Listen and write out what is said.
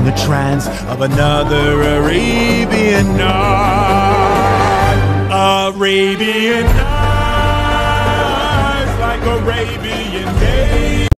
in the trance of another Arabian night. Arabian night.